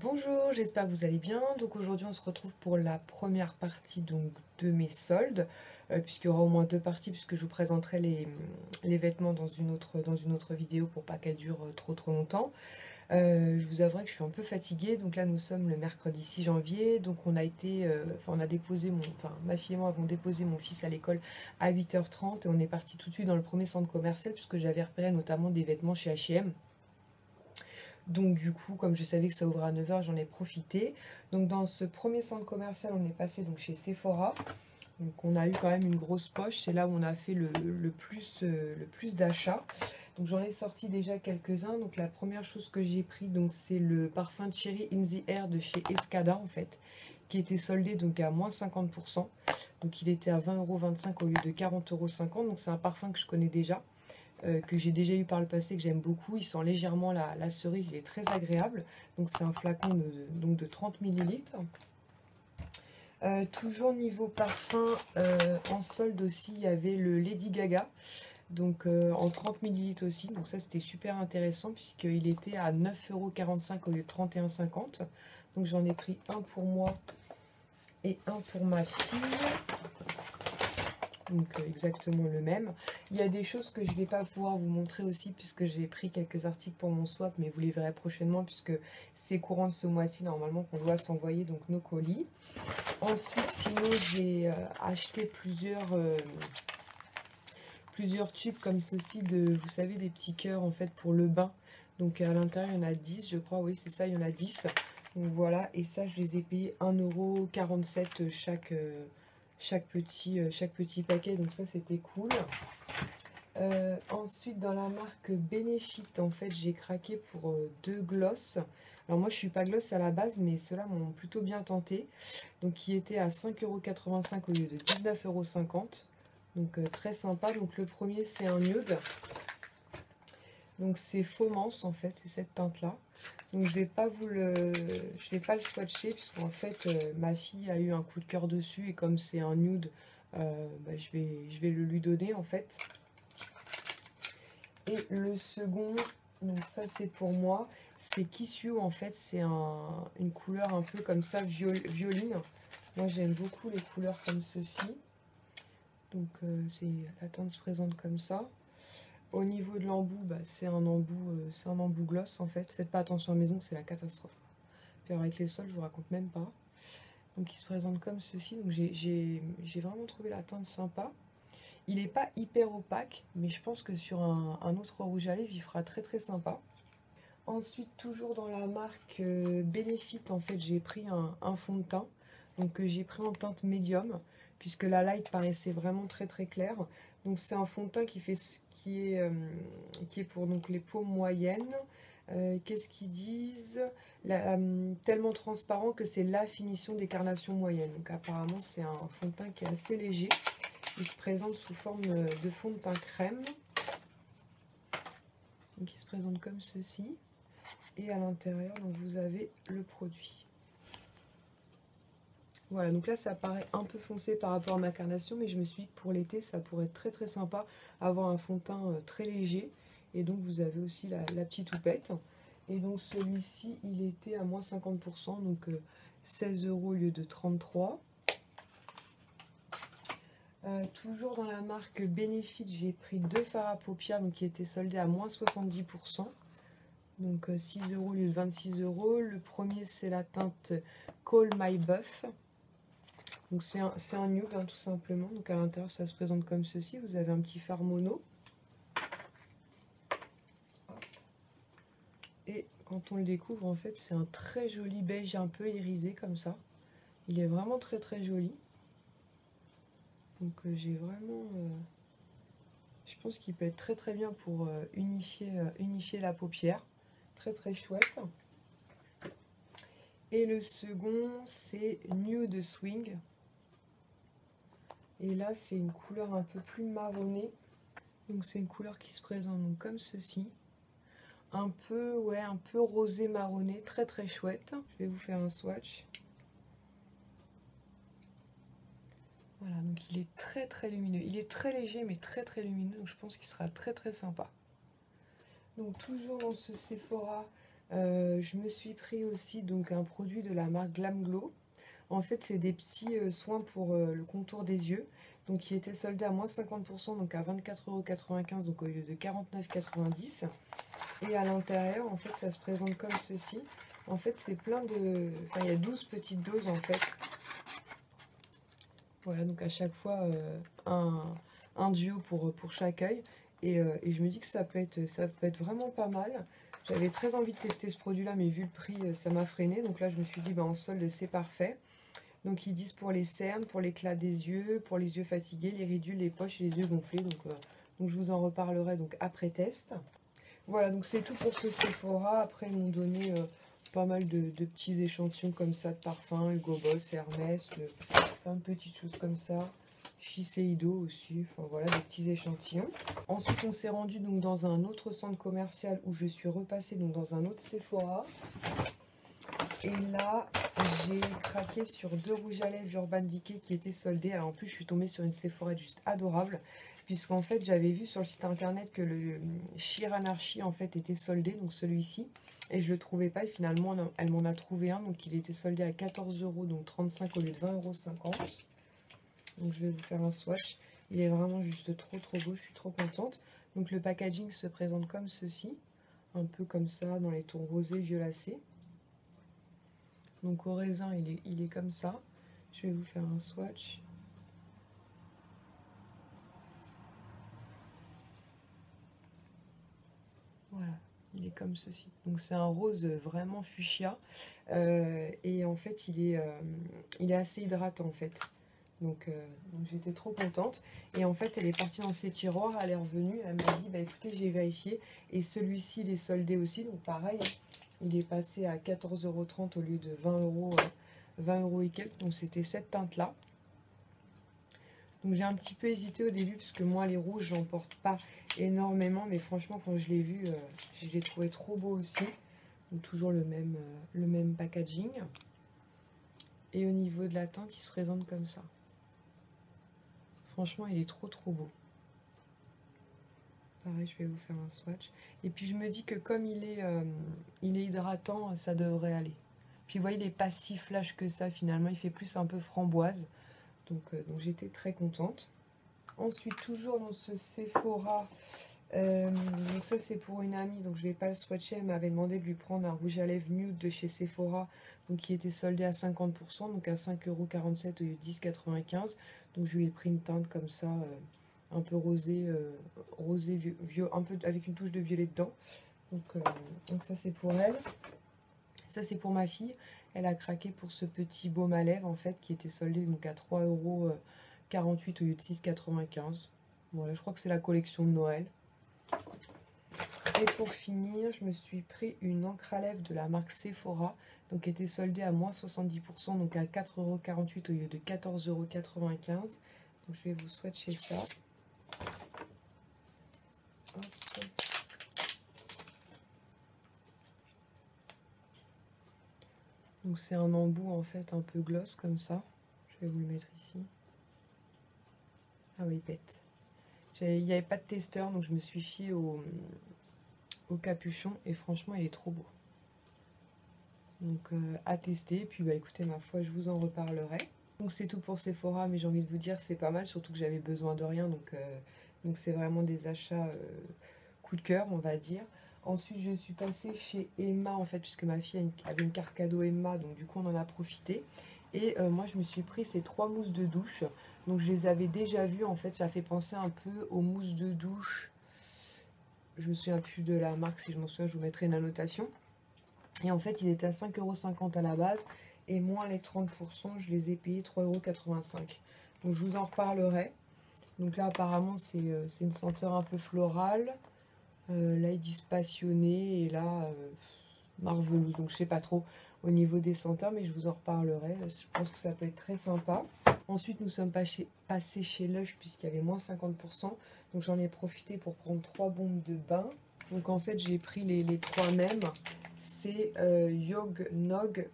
Bonjour, j'espère que vous allez bien. Donc aujourd'hui on se retrouve pour la première partie donc, de mes soldes, euh, puisqu'il y aura au moins deux parties, puisque je vous présenterai les, vêtements dans une, autre, vidéo pour pas qu'elle dure euh, trop trop longtemps. Euh, je vous avouerai que je suis un peu fatiguée, donc là nous sommes le mercredi 6 janvier, donc on a été, on a déposé mon, enfin ma fille et moi avons déposé mon fils à l'école à 8h30 et on est parti tout de suite dans le premier centre commercial puisque j'avais repéré notamment des vêtements chez H&M. Donc du coup, comme je savais que ça ouvrait à 9h, j'en ai profité. Donc dans ce premier centre commercial, on est passé donc chez Sephora. Donc on a eu quand même une grosse poche, c'est là où on a fait le, plus, euh, plus d'achats. Donc j'en ai sorti déjà quelques-uns. Donc la première chose que j'ai pris, c'est le parfum Cherry in the Air de chez Escada en fait, qui était soldé donc à moins 50%. Donc il était à 20,25€ au lieu de 40,50€. Donc c'est un parfum que je connais déjà. Euh, que j'ai déjà eu par le passé, que j'aime beaucoup. Il sent légèrement la, cerise, il est très agréable. Donc c'est un flacon de, donc de 30 ml. Euh, toujours niveau parfum, euh, en solde aussi, il y avait le Lady Gaga. Donc en 30 ml aussi. Donc ça c'était super intéressant puisqu'il était à 9,45€ au lieu de 31,50€. Donc j'en ai pris un pour moi et un pour ma fille donc euh, exactement le même. Il y a des choses que je ne vais pas pouvoir vous montrer aussi puisque j'ai pris quelques articles pour mon swap, mais vous les verrez prochainement puisque c'est courant de ce mois-ci normalement qu'on doit s'envoyer donc nos colis. Ensuite, sinon j'ai euh, acheté plusieurs, euh, plusieurs tubes comme ceci de, vous savez, des petits cœurs en fait pour le bain. Donc à l'intérieur, il y en a 10, je crois, oui c'est ça, il y en a 10. Donc voilà, et ça je les ai payés 1,47€ chaque chaque petit, euh, chaque petit paquet. Donc ça, c'était cool. Euh, ensuite, dans la marque Benefit, en fait, j'ai craqué pour euh, deux gloss. Alors moi, je suis pas gloss à la base, mais ceux-là m'ont plutôt bien tenté. Donc, qui était à 5,85€ au lieu de 19,50€. Donc, très sympa. Donc, le premier, c'est un nude. Donc, c'est Fomance, en fait, c'est cette teinte-là. Donc je vais pas vous le, je vais pas le swatcher puisqu'en fait euh, ma fille a eu un coup de cœur dessus et comme c'est un nude, euh, bah, je vais, je vais le lui donner en fait. Et le second, donc ça c'est pour moi, c'est Kiss You en fait, c'est un, une couleur un peu comme ça violine. Moi j'aime beaucoup les couleurs comme ceci. Donc euh, la teinte se présente comme ça. Au niveau de l'embout, bah, c'est un embout, euh, un embout gloss en fait. Faites pas attention à la maison, c'est la catastrophe. Puis avec les sols, je vous raconte même pas. Donc il se présente comme ceci. Donc j'ai vraiment trouvé la teinte sympa. Il n'est pas hyper opaque, mais je pense que sur un, autre rouge à lèvres, il fera très très sympa. Ensuite, toujours dans la marque euh, Benefit, en fait, j'ai pris un, fond de teint. Donc j'ai pris en teinte médium, puisque la light paraissait vraiment très très claire. Donc c'est un fond de teint qui fait qui est, euh, qui est pour donc, les peaux moyennes. Euh, qu'est-ce qu'ils disent? Euh, Tellement transparent que c'est la finition des carnations moyennes. Donc apparemment c'est un fond de teint qui est assez léger. Il se présente sous forme de fond de teint crème. Donc il se présente comme ceci. Et à l'intérieur, vous avez le produit. Voilà, donc là, ça paraît un peu foncé par rapport à ma carnation, mais je me suis dit que pour l'été, ça pourrait être très très sympa, avoir un fond de teint euh, très léger. Et donc, vous avez aussi la, petite houppette. Et donc, celui-ci, il était à moins 50%, donc 16 euh, euros au lieu de 33. Euh, toujours dans la marque Benefit, j'ai pris deux fards à paupières qui étaient soldés à moins 70%. Donc 6 euros au lieu de 26 euros. Le premier, c'est la teinte Call My Buff. Donc c'est un, un, nude hein, tout simplement. Donc à l'intérieur ça se présente comme ceci. Vous avez un petit phare mono. Et quand on le découvre en fait c'est un très joli beige un peu irisé comme ça. Il est vraiment très très joli. Donc euh, j'ai vraiment... Euh, je pense qu'il peut être très très bien pour euh, unifier, unifier la paupière. Très très chouette. Et le second, c'est Nude Swing. Et là, c'est une couleur un peu plus marronnée. Donc c'est une couleur qui se présente comme ceci. Un peu, ouais, un peu rosé marronné, très très chouette. Je vais vous faire un swatch. Voilà, donc il est très très lumineux. Il est très léger mais très très lumineux, donc je pense qu'il sera très très sympa. Donc toujours dans ce Sephora, Euh, je me suis pris aussi donc un produit de la marque Glam Glow. En fait, c'est des petits euh, soins pour euh, le contour des yeux. Donc, qui était soldé à moins 50%, donc à 24,95€, donc au lieu de 49,90€. Et à l'intérieur, en fait, ça se présente comme ceci. En fait, c'est plein de... Enfin, il y a 12 petites doses, en fait. Voilà, donc à chaque fois, un, un, duo pour, pour chaque œil. Et, et, je me dis que ça peut être, ça peut être vraiment pas mal. J'avais très envie de tester ce produit-là, mais vu le prix, euh, ça m'a freiné. Donc là, je me suis dit, bah, en solde, c'est parfait. Donc ils disent pour les cernes, pour l'éclat des yeux, pour les yeux fatigués, les ridules, les poches et les yeux gonflés. Donc, euh, donc je vous en reparlerai donc après test. Voilà, donc c'est tout pour ce Sephora. Après, ils m'ont donné euh, pas mal de, petits échantillons comme ça de parfums, Hugo Boss, Hermès, plein de petites choses comme ça. Shiseido aussi, enfin voilà, des petits échantillons. Ensuite, on s'est rendu donc dans un autre centre commercial où je suis repassée donc dans un autre Sephora. Et là, j'ai craqué sur deux rouges à lèvres Urban Decay qui étaient soldés. Alors en plus, je suis tombée sur une Sephora juste adorable. Puisqu'en fait, j'avais vu sur le site internet que le Sheer Anarchy en fait était soldé, donc celui-ci. Et je le trouvais pas et finalement, elle m'en a trouvé un. Donc il était soldé à 14 euros, donc 35 au lieu de 20,50 euros. Donc je vais vous faire un swatch. Il est vraiment juste trop trop beau, je suis trop contente. Donc le packaging se présente comme ceci. Un peu comme ça, dans les tons rosés violacés. Donc au raisin, il est, comme ça. Je vais vous faire un swatch. Voilà, il est comme ceci. Donc c'est un rose vraiment fuchsia. Euh, et en fait, il est, euh, il est assez hydratant en fait. Donc, euh, donc j'étais trop contente. Et en fait, elle est partie dans ses tiroirs, elle est revenue, elle m'a dit, bah écoutez, j'ai vérifié. Et celui-ci, il est soldé aussi, donc pareil, il est passé à 14,30€ au lieu de 20 euros, 20 euh, euros et quelques. Donc c'était cette teinte-là. Donc j'ai un petit peu hésité au début, parce que moi, les rouges, j'en porte pas énormément. Mais franchement, quand je l'ai vu, euh, je l'ai trouvé trop beau aussi. Donc toujours le même, le même packaging. Et au niveau de la teinte, il se présente comme ça. Franchement, il est trop trop beau. Pareil, je vais vous faire un swatch. Et puis je me dis que comme il est, euh, il est hydratant, ça devrait aller. Puis vous voyez, il n'est pas si flash que ça finalement. Il fait plus un peu framboise. Donc, euh, donc j'étais très contente. Ensuite, toujours dans ce Sephora, euh, donc ça c'est pour une amie, donc je vais pas le swatcher, elle m'avait demandé de lui prendre un rouge à lèvres nude de chez Sephora, donc qui était soldé à 50%, donc à 5,47€ au lieu de 10,95€. Donc je lui ai pris une teinte comme ça, un peu rosé, euh, rosé vieux, un peu avec une touche de violet dedans. Donc, donc ça c'est pour elle. Ça c'est pour ma fille. Elle a craqué pour ce petit baume à lèvres en fait qui était soldé donc à 3,48€ au lieu de 6,95€. Voilà, je crois que c'est la collection de Noël. Et pour finir, je me suis pris une encre à lèvres de la marque Sephora, donc qui était soldée à moins 70%, donc à 4,48€ au lieu de 14,95€. Donc je vais vous swatcher ça. Donc c'est un embout en fait un peu gloss comme ça. Je vais vous le mettre ici. Ah oui, bête. Il n'y avait pas de testeur, donc je me suis fiée au, capuchon. Et franchement, il est trop beau. Donc, euh, à tester. Puis, bah écoutez, ma foi, je vous en reparlerai. Donc, c'est tout pour Sephora, mais j'ai envie de vous dire, c'est pas mal. Surtout que j'avais besoin de rien. Donc, euh, c'est vraiment des achats euh, coup de cœur, on va dire. Ensuite, je suis passée chez Emma, en fait, puisque ma fille avait une carte cadeau Emma. Donc, du coup, on en a profité. Et moi, je me suis pris ces trois mousses de douche. Donc je les avais déjà vus, en fait ça fait penser un peu aux mousses de douche. Je me souviens plus de la marque, si je m'en souviens je vous mettrai une annotation. Et en fait ils étaient à 5,50€ à la base et moins les 30% je les ai payés 3,85€. Donc je vous en reparlerai. Donc là apparemment c'est euh, une senteur un peu florale. Euh, là ils disent passionné et là euh, marvelous. Donc je sais pas trop au niveau des senteurs mais je vous en reparlerai. Je pense que ça peut être très sympa. Ensuite, nous sommes passés chez Lush puisqu'il y avait moins 50%. Donc j'en ai profité pour prendre trois bombes de bain. Donc en fait, j'ai pris les, trois mêmes. C'est Yog Nog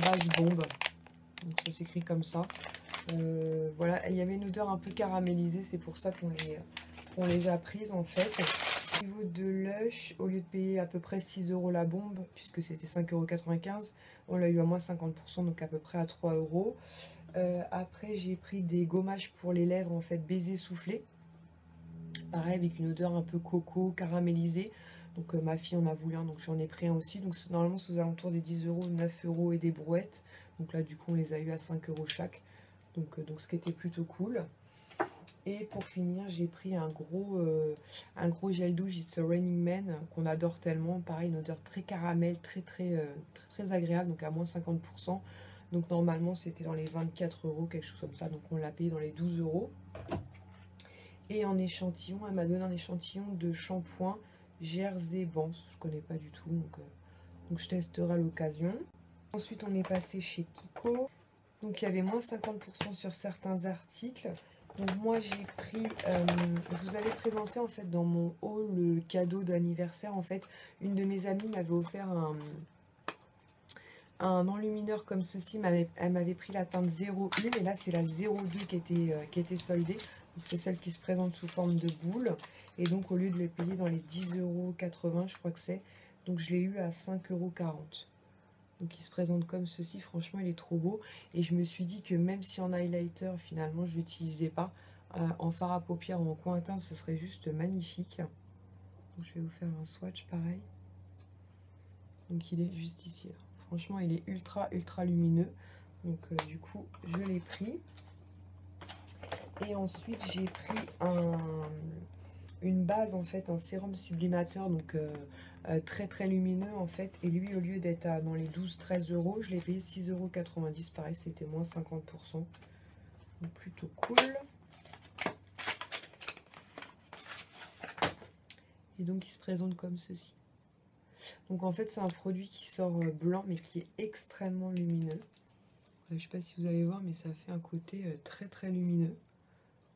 Base Bomb. Donc ça s'écrit comme ça. Euh, voilà, il y avait une odeur un peu caramélisée. C'est pour ça qu'on les, a prises en fait. Au niveau de Lush, au lieu de payer à peu près 6 euros la bombe, puisque c'était 5,95 euros, on l'a eu à moins 50%, donc à peu près à 3 euros. Euh, après, j'ai pris des gommages pour les lèvres, en fait, baiser soufflé. Pareil, avec une odeur un peu coco, caramélisée. Donc euh, ma fille en a voulu un, donc j'en ai pris un aussi. Donc normalement, c'est aux alentours des 10 euros, 9 euros et des brouettes. Donc là, du coup, on les a eu à 5 euros chaque. Donc, donc ce qui était plutôt cool. Et pour finir, j'ai pris un gros, euh, un gros gel douche It's a Raining Man qu'on adore tellement. Pareil, une odeur très caramel, très euh, très très agréable, donc à moins 50%. Donc normalement, c'était dans les 24 euros, quelque chose comme ça. Donc on l'a payé dans les 12 euros. Et en échantillon, elle m'a donné un échantillon de shampoing Jersey Bans. Je connais pas du tout, donc, euh, donc je testerai l'occasion. Ensuite, on est passé chez Kiko. Donc il y avait moins 50% sur certains articles. Donc moi j'ai pris, euh, je vous avais présenté en fait dans mon haul le cadeau d'anniversaire en fait. Une de mes amies m'avait offert un, un enlumineur comme ceci. Elle m'avait pris la teinte 01 et là c'est la 02 qui était, euh, qui était soldée. C'est celle qui se présente sous forme de boule. Et donc au lieu de les payer dans les 10,80€ je crois que c'est, donc je l'ai eu à 5,40€. Donc il se présente comme ceci, franchement il est trop beau. Et je me suis dit que même si en highlighter finalement je l'utilisais pas, euh, en fard à paupières ou en coin teint ce serait juste magnifique. Donc je vais vous faire un swatch pareil. Donc il est juste ici. Franchement il est ultra ultra lumineux. Donc euh, du coup je l'ai pris. Et ensuite j'ai pris un, une base en fait, un sérum sublimateur. Donc euh, euh, très très lumineux en fait. Et lui, au lieu d'être dans les 12-13 euros, je l'ai payé 6,90 euros. Pareil, c'était moins 50%. Donc plutôt cool. Et donc, il se présente comme ceci. Donc en fait, c'est un produit qui sort euh, blanc, mais qui est extrêmement lumineux. Je ne sais pas si vous allez voir, mais ça fait un côté très très lumineux.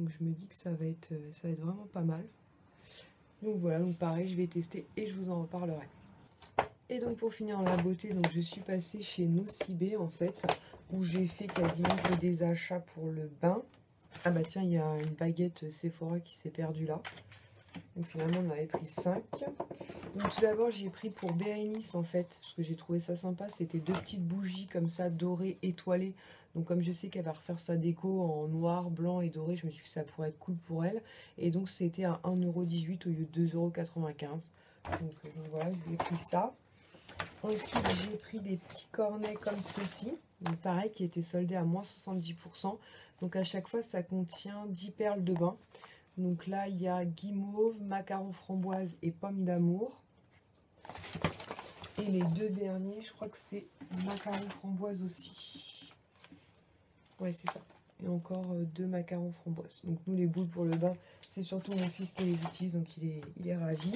Donc je me dis que ça va être, ça va vraiment pas mal. Donc voilà, donc pareil, je vais tester et je vous en reparlerai. Et donc pour finir la beauté, donc je suis passée chez Nocibé en fait, où j'ai fait quasiment des achats pour le bain. Ah bah tiens, il y a une baguette Sephora qui s'est perdue là. Donc finalement, on avait pris 5. Donc tout d'abord, j'ai pris pour Bérénice en fait, parce que j'ai trouvé ça sympa. C'était deux petites bougies comme ça, dorées, étoilées. Donc comme je sais qu'elle va refaire sa déco en noir, blanc et doré, je me suis dit que ça pourrait être cool pour elle. Et donc c'était à 1,18€ au lieu de 2,95€. Donc, donc voilà, je lui ai pris ça. Ensuite, j'ai pris des petits cornets comme ceci. Donc pareil, qui étaient soldés à moins 70%. Donc à chaque fois, ça contient 10 perles de bain. Donc là, il y a guimauve, macaron framboise et pomme d'amour. Et les deux derniers, je crois que c'est macaron framboise aussi. Ouais, c'est ça. Et encore euh, deux macarons framboise. Donc nous, les boules pour le bain, c'est surtout mon fils qui les utilise, donc il est, il est ravi.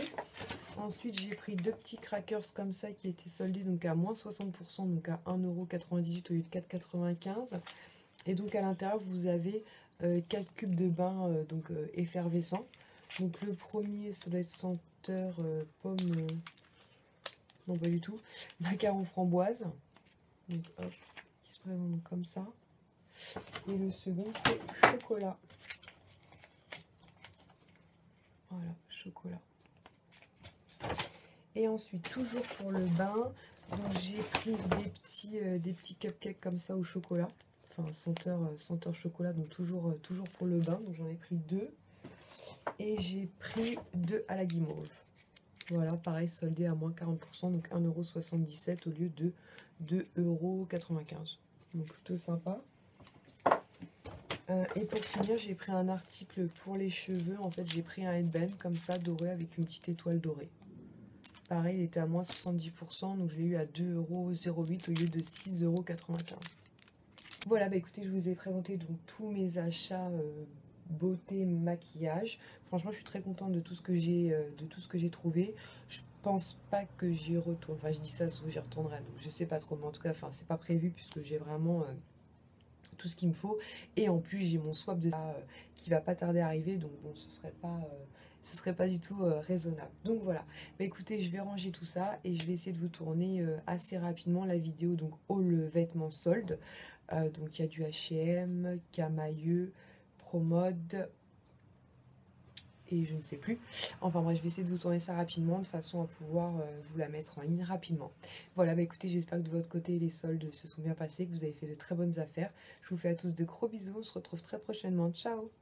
Ensuite, j'ai pris deux petits crackers comme ça qui étaient soldés donc à moins 60%, donc à 1,98€ au lieu de 4,95€. Et donc à l'intérieur, vous avez 4 euh, cubes de bain euh, donc effervescents. Donc le premier, ça doit être senteur pomme... non, pas du tout. Macaron framboise. Donc hop, qui se présente comme ça. Et le second, c'est chocolat. Voilà, chocolat. Et ensuite, toujours pour le bain, j'ai pris des petits, euh, des petits cupcakes comme ça au chocolat. Enfin, senteur, euh, senteur chocolat, donc toujours, euh, toujours pour le bain. Donc j'en ai pris deux. Et j'ai pris deux à la guimauve. Voilà, pareil, soldé à moins 40%, donc 1,77€ au lieu de 2,95€. Donc plutôt sympa. Euh, et pour finir, j'ai pris un article pour les cheveux. En fait, j'ai pris un headband comme ça, doré, avec une petite étoile dorée. Pareil, il était à moins 70%, donc je l'ai eu à 2,08€ au lieu de 6,95€. Voilà, bah écoutez, je vous ai présenté donc tous mes achats euh, beauté, maquillage. Franchement, je suis très contente de tout ce que j'ai euh, de tout ce que j'ai trouvé. Je pense pas que j'y retourne. Enfin, je dis ça, sauf j'y retournerai. Donc, je sais pas trop, mais en tout cas, enfin, c'est pas prévu puisque j'ai vraiment ce qu'il me faut. Et en plus, j'ai mon swap de ça euh, qui va pas tarder à arriver. Donc bon, ce serait pas, euh, ce serait pas du tout euh, raisonnable. Donc voilà. Bah, écoutez, je vais ranger tout ça et je vais essayer de vous tourner assez rapidement la vidéo. Donc haul vêtements solde. donc il y a du H&M, Camailleux, Promode, et je ne sais plus. Enfin bref, je vais essayer de vous tourner ça rapidement de façon à pouvoir euh, vous la mettre en ligne rapidement. Voilà, bah écoutez, j'espère que de votre côté les soldes se sont bien passés, que vous avez fait de très bonnes affaires. Je vous fais à tous de gros bisous, on se retrouve très prochainement. Ciao